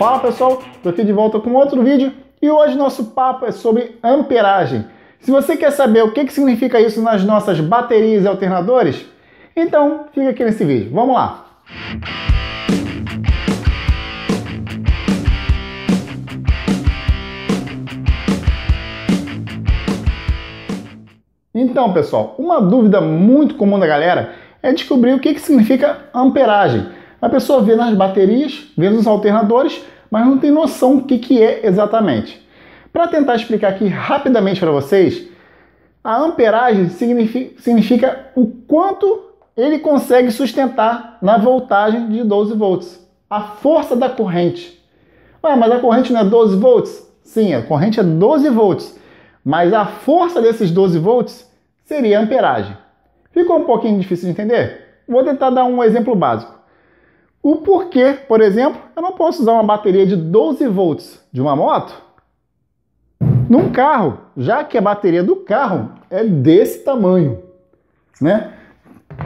Fala pessoal, estou aqui de volta com outro vídeo e hoje nosso papo é sobre amperagem. Se você quer saber o que, que significa isso nas nossas baterias e alternadores, então fica aqui nesse vídeo. Vamos lá! Então, pessoal, uma dúvida muito comum da galera é descobrir o que, que significa amperagem. A pessoa vê nas baterias, vê nos alternadores, mas não tem noção do que, que é exatamente. Para tentar explicar aqui rapidamente para vocês, a amperagem significa, significa o quanto ele consegue sustentar na voltagem de 12 volts. A força da corrente. Ué, mas a corrente não é 12 volts? Sim, a corrente é 12 volts. Mas a força desses 12 volts seria a amperagem. Ficou um pouquinho difícil de entender? Vou tentar dar um exemplo básico. O porquê, por exemplo, eu não posso usar uma bateria de 12 volts de uma moto num carro, já que a bateria do carro é desse tamanho, né?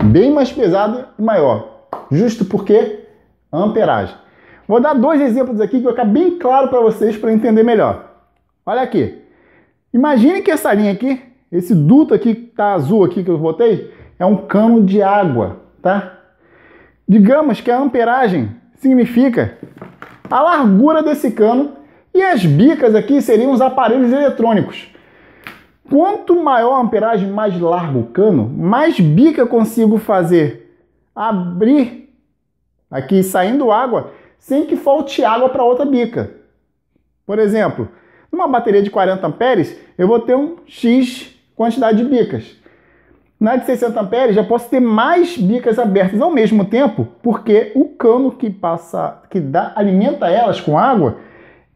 Bem mais pesada e maior, justo porque amperagem. Vou dar dois exemplos aqui que vai ficar bem claro para vocês para entender melhor. Olha aqui. Imagine que essa linha aqui, esse duto aqui que tá azul aqui que eu botei, é um cano de água, tá? Digamos que a amperagem significa a largura desse cano e as bicas aqui seriam os aparelhos eletrônicos. Quanto maior a amperagem, mais largo o cano, mais bica eu consigo fazer abrir aqui saindo água sem que falte água para outra bica. Por exemplo, numa bateria de 40 amperes, eu vou ter um X quantidade de bicas. Na de 60 amperes já posso ter mais bicas abertas ao mesmo tempo, porque o cano que passa, que dá, alimenta elas com água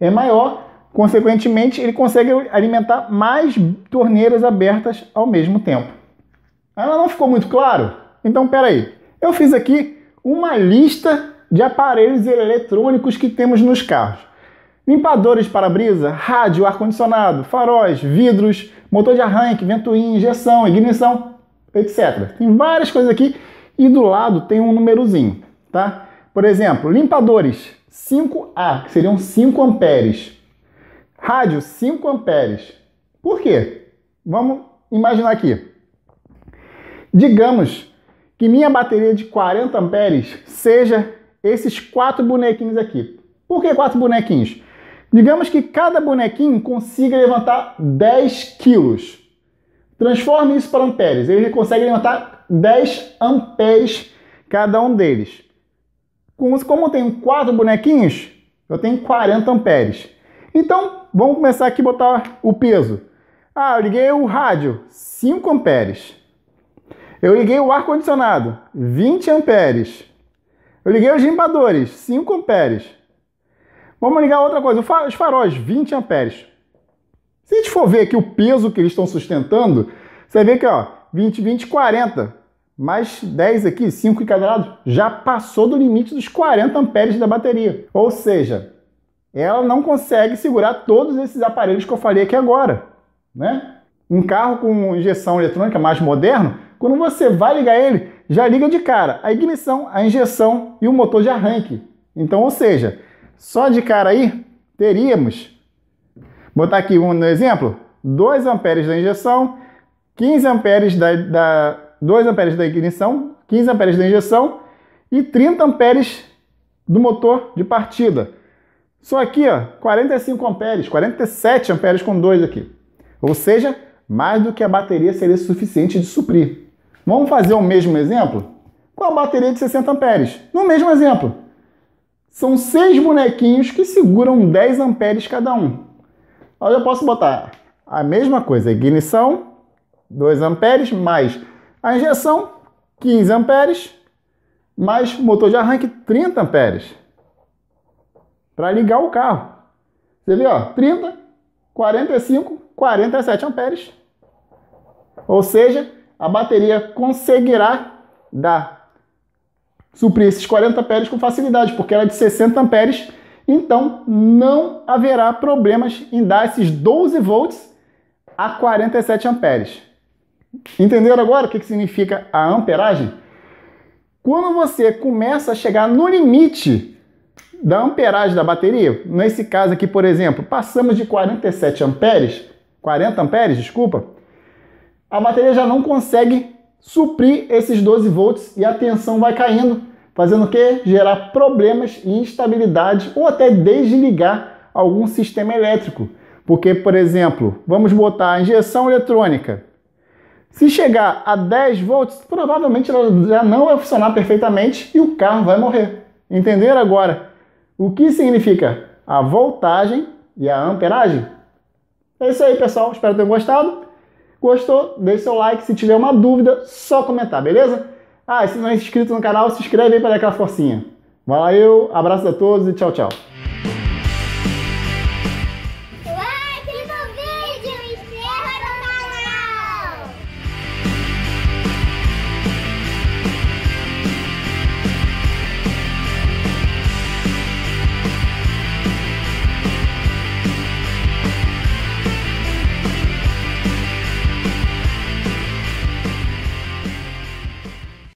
é maior, consequentemente ele consegue alimentar mais torneiras abertas ao mesmo tempo. Ela não ficou muito claro? Então peraí, eu fiz aqui uma lista de aparelhos eletrônicos que temos nos carros. Limpadores de para-brisa, rádio, ar-condicionado, faróis, vidros, motor de arranque, ventoinha, injeção, ignição, etc. Tem várias coisas aqui e do lado tem um númerozinho, tá? Por exemplo, limpadores 5A, que seriam 5 amperes. Rádio 5 amperes. Por quê? Vamos imaginar aqui. Digamos que minha bateria de 40 amperes seja esses quatro bonequinhos aqui. Por que quatro bonequinhos? Digamos que cada bonequinho consiga levantar 10 quilos. Transforme isso para amperes. Ele consegue levantar 10 amperes cada um deles. Como eu tenho quatro bonequinhos, eu tenho 40 amperes. Então, vamos começar aqui a botar o peso. Ah, eu liguei o rádio, 5 amperes. Eu liguei o ar-condicionado, 20 amperes. Eu liguei os limpadores, 5 amperes. Vamos ligar outra coisa, os faróis, 20 amperes. Se a gente for ver aqui o peso que eles estão sustentando, você vê que ó, 20, 20, 40, mais 10 aqui, 5 em já passou do limite dos 40 amperes da bateria. Ou seja, ela não consegue segurar todos esses aparelhos que eu falei aqui agora. Né? Um carro com injeção eletrônica mais moderno, quando você vai ligar ele, já liga de cara a ignição, a injeção e o motor de arranque. Então, ou seja, só de cara aí teríamos botar aqui um exemplo, 2 amperes da injeção, 15 amperes da, da 2 amperes da ignição, 15 amperes da injeção e 30 amperes do motor de partida. Só aqui, ó, 45 amperes, 47 amperes com 2 aqui. Ou seja, mais do que a bateria seria suficiente de suprir. Vamos fazer o mesmo exemplo com a bateria de 60 amperes. No mesmo exemplo, são seis bonequinhos que seguram 10 amperes cada um. Eu já posso botar a mesma coisa, ignição, 2 amperes, mais a injeção, 15 amperes, mais motor de arranque, 30 amperes. Para ligar o carro. Você vê, ó, 30, 45, 47 amperes. Ou seja, a bateria conseguirá dar suprir esses 40 amperes com facilidade, porque ela é de 60 amperes então, não haverá problemas em dar esses 12 volts a 47 amperes. Entenderam agora o que significa a amperagem? Quando você começa a chegar no limite da amperagem da bateria. Nesse caso aqui, por exemplo, passamos de 47 amperes, 40 amperes, desculpa, a bateria já não consegue suprir esses 12 volts e a tensão vai caindo, fazendo o que? Gerar problemas e instabilidade ou até desligar algum sistema elétrico. Porque, por exemplo, vamos botar a injeção eletrônica. Se chegar a 10 volts, provavelmente ela já não vai funcionar perfeitamente e o carro vai morrer. Entenderam agora o que significa a voltagem e a amperagem? É isso aí, pessoal. Espero ter gostado. Gostou? Deixe seu like. Se tiver uma dúvida, só comentar, beleza? Ah, se não é inscrito no canal, se inscreve aí para dar aquela forcinha. Valeu, abraço a todos e tchau, tchau.